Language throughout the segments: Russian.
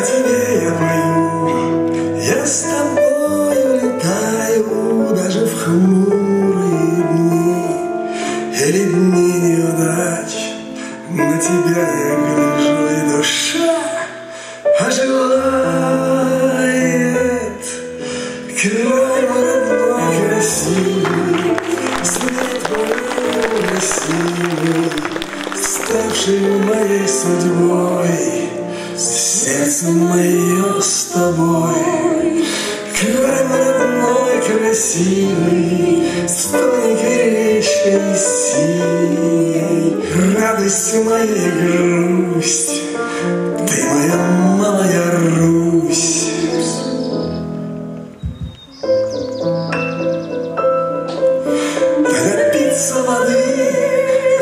О тебе я пою, я с тобою летаю Даже в хмурые дни. Или дни неудач На тебя я гляжу, и душа оживает. Край родной красивый, свет мой красивый, Ставший моей судьбой, сердце мое с тобой. Край родной красивый, с тоненькой речкой синей, Радость моей грусть, ты моя малая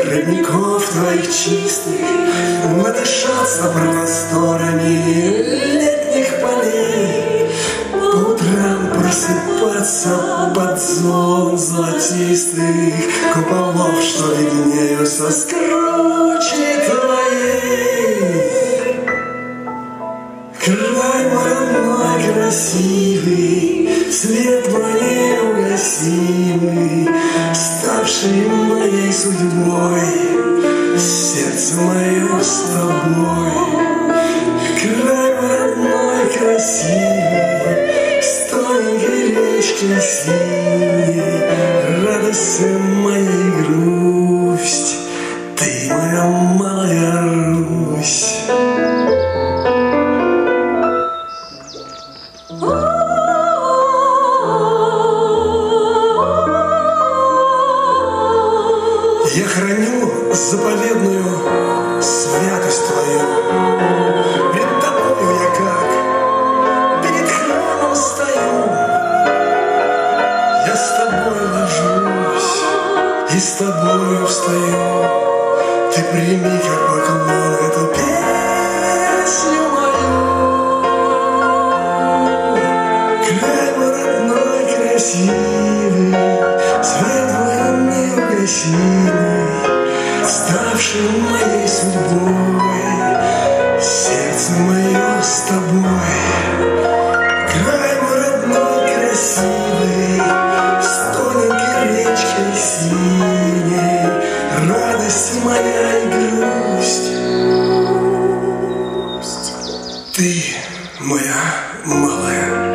родников твоих чистых, Надышаться просторами летних полей, По утрам просыпаться под звон золотистых Куполов, что виднеются с круче твоей. Край мой красивый, Свет мой неугасимый, Ставший моей судьбой, Сердце мое с тобой. Край родной красивый, С тоненькой речкой синей, Радость моей грусть, Ты моя малая Русь. И с тобою встаю. Ты прими как поклон эту песню мою. Край мой родной красивый, Свет мой неугасимый, Ставший моей судьбой, Сердце мое с синей, Радость моя и грусть. Ты моя малая